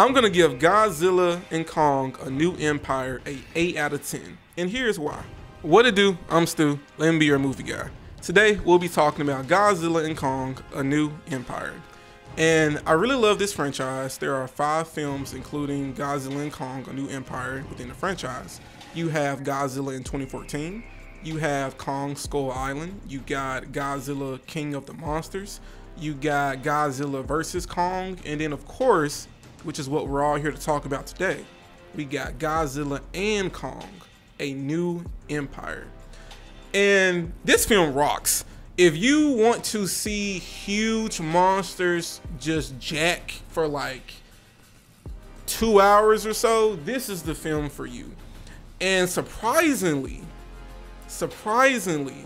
I'm gonna give Godzilla and Kong a new empire a 8 out of 10. And here's why. What it do? I'm Stu. Let me be your movie guy. Today we'll be talking about Godzilla and Kong, a new empire. And I really love this franchise. There are five films, including Godzilla and Kong, a new empire within the franchise. You have Godzilla in 2014. You have Kong Skull Island. You got Godzilla King of the Monsters. You got Godzilla versus Kong. And then, of course, which is what we're all here to talk about today, we got Godzilla and Kong, a new empire. And this film rocks. If you want to see huge monsters just jack for like two hours or so, this is the film for you. And surprisingly, surprisingly,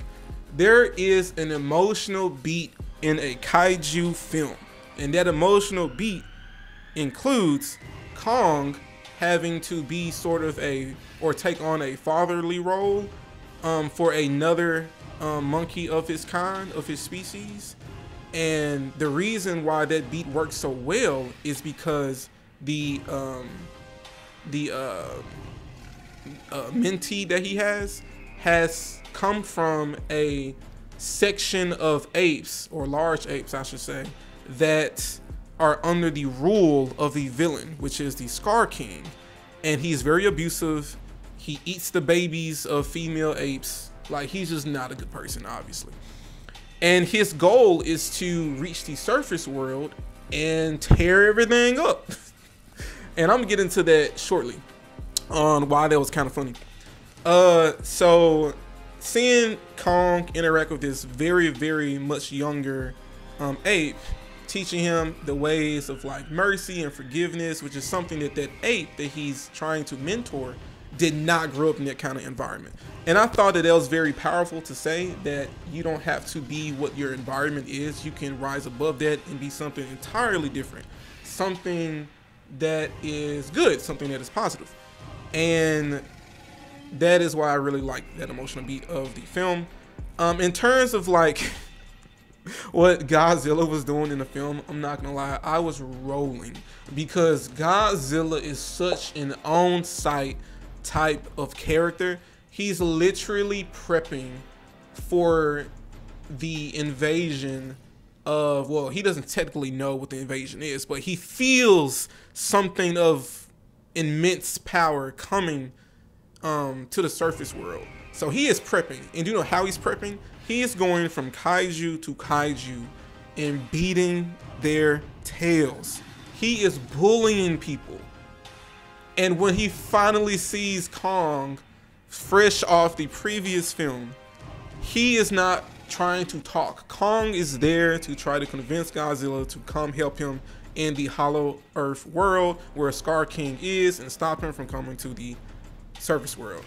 there is an emotional beat in a kaiju film. And that emotional beat includes Kong having to be sort of a or take on a fatherly role um, for another um, monkey of his kind, of his species. And the reason why that beat works so well is because the um, the uh, uh, mentee that he has has come from a section of apes or large apes, I should say, that are under the rule of the villain, which is the Skar King. And he's very abusive. He eats the babies of female apes. Like, he's just not a good person, obviously. And his goal is to reach the surface world and tear everything up. and I'm gonna get into that shortly on why that was kind of funny. Uh, so seeing Kong interact with this very, very much younger um, ape teaching him the ways of like mercy and forgiveness, which is something that that ape that he's trying to mentor did not grow up in that kind of environment. And I thought that that was very powerful to say that you don't have to be what your environment is. You can rise above that and be something entirely different, something that is good, something that is positive. And that is why I really like that emotional beat of the film. Um, in terms of like what Godzilla was doing in the film, I'm not gonna lie, I was rolling because Godzilla is such an on-site type of character. He's literally prepping for the invasion of well, he doesn't technically know what the invasion is, but he feels something of immense power coming um, to the surface world. So he is prepping, and do you know how he's prepping? He is going from kaiju to kaiju and beating their tails. He is bullying people. And when he finally sees Kong fresh off the previous film, he is not trying to talk. Kong is there to try to convince Godzilla to come help him in the Hollow Earth world where Skar King is and stop him from coming to the surface world.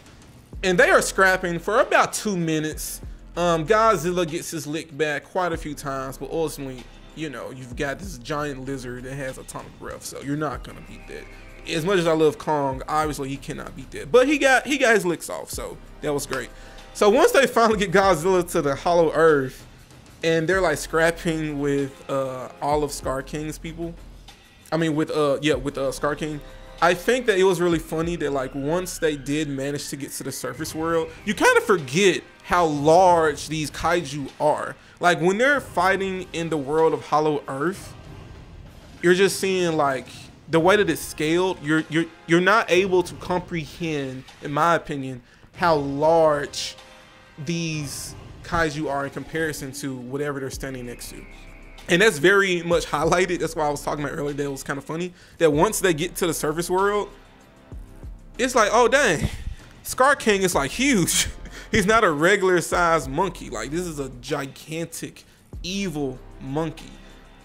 And they are scrapping for about two minutes um, Godzilla gets his lick back quite a few times, but ultimately, you know, you've got this giant lizard that has atomic breath, so you're not gonna beat that. As much as I love Kong, obviously he cannot beat that. But he got he got his licks off, so that was great. So once they finally get Godzilla to the Hollow Earth, and they're like scrapping with uh, all of Skar King's people. I mean, with uh, yeah, with uh, Skar King. I think that it was really funny that like once they did manage to get to the surface world, you kind of forget how large these kaiju are. Like when they're fighting in the world of Hollow Earth, you're just seeing like the way that it's scaled. You're you're you're not able to comprehend, in my opinion, how large these kaiju are in comparison to whatever they're standing next to. And that's very much highlighted. That's why I was talking about earlier that it was kind of funny. That once they get to the surface world, it's like, oh dang, Skar King is like huge. He's not a regular sized monkey. Like this is a gigantic, evil monkey.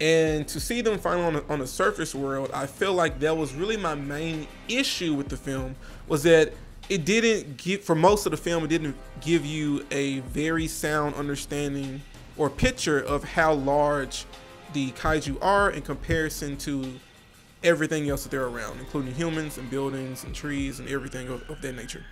And to see them finally on the, on the surface world, I feel like that was really my main issue with the film was that it didn't give for most of the film it didn't give you a very sound understanding or picture of how large the kaiju are in comparison to everything else that they're around, including humans and buildings and trees and everything of, of that nature.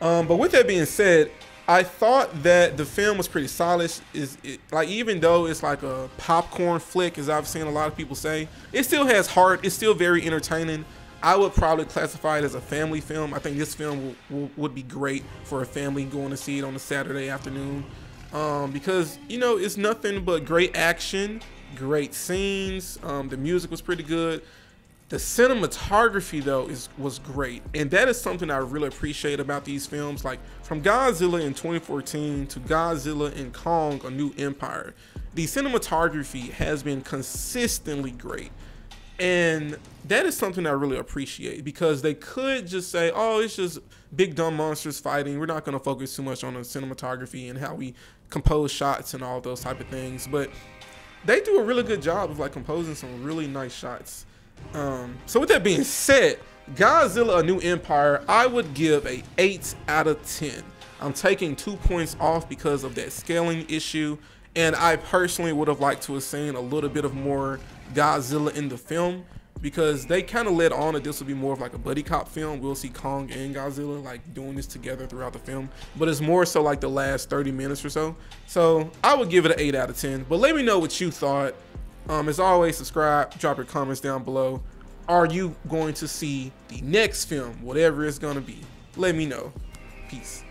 Um, but with that being said, I thought that the film was pretty solid. Is like even though it's like a popcorn flick, as I've seen a lot of people say, it still has heart. It's still very entertaining. I would probably classify it as a family film. I think this film would be great for a family going to see it on a Saturday afternoon um, because you know it's nothing but great action, great scenes. Um, the music was pretty good. The cinematography though is was great, and that is something I really appreciate about these films. Like from Godzilla in 2014 to Godzilla and Kong: A New Empire, the cinematography has been consistently great. And that is something I really appreciate because they could just say, oh, it's just big dumb monsters fighting. We're not going to focus too much on the cinematography and how we compose shots and all those type of things. But they do a really good job of like composing some really nice shots. Um, so with that being said, Godzilla: A New Empire, I would give a 8 out of 10. I'm taking two points off because of that scaling issue, and I personally would have liked to have seen a little bit of more Godzilla in the film because they kind of led on that this would be more of like a buddy cop film. We'll see Kong and Godzilla like doing this together throughout the film, but it's more so like the last 30 minutes or so. So I would give it an 8 out of 10. But let me know what you thought. Um, as always, subscribe, drop your comments down below. Are you going to see the next film, whatever it's going to be? Let me know. Peace.